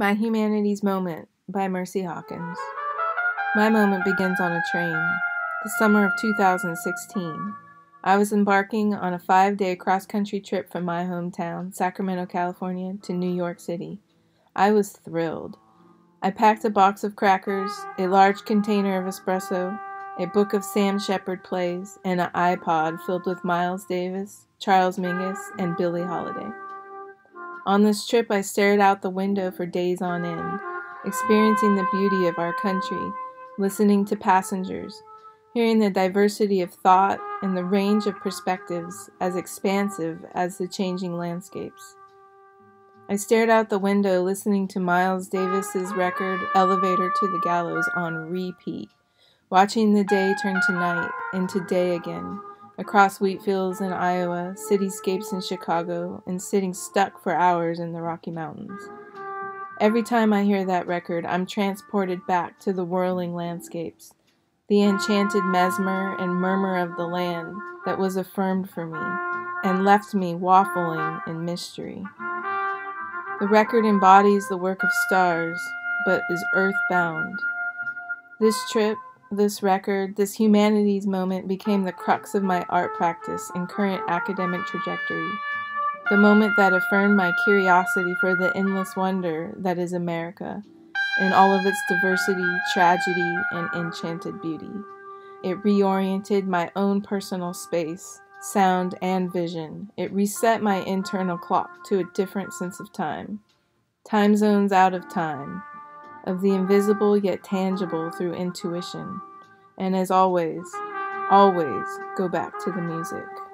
My Humanities Moment by Mercy Hawkins. My moment begins on a train. The summer of 2016. I was embarking on a five day cross country trip from my hometown, Sacramento, California, to New York City. I was thrilled. I packed a box of crackers, a large container of espresso, a book of Sam Shepard plays, and an iPod filled with Miles Davis, Charles Mingus, and Billie Holiday. On this trip, I stared out the window for days on end, experiencing the beauty of our country, listening to passengers, hearing the diversity of thought and the range of perspectives as expansive as the changing landscapes. I stared out the window listening to Miles Davis's record Elevator to the Gallows on repeat, watching the day turn to night and to day again, across wheat fields in Iowa, cityscapes in Chicago, and sitting stuck for hours in the Rocky Mountains. Every time I hear that record, I'm transported back to the whirling landscapes, the enchanted mesmer and murmur of the land that was affirmed for me and left me waffling in mystery. The record embodies the work of stars, but is earthbound. This trip this record, this humanities moment became the crux of my art practice and current academic trajectory. The moment that affirmed my curiosity for the endless wonder that is America, in all of its diversity, tragedy, and enchanted beauty. It reoriented my own personal space, sound, and vision. It reset my internal clock to a different sense of time. Time zones out of time, of the invisible yet tangible through intuition. And as always, always go back to the music.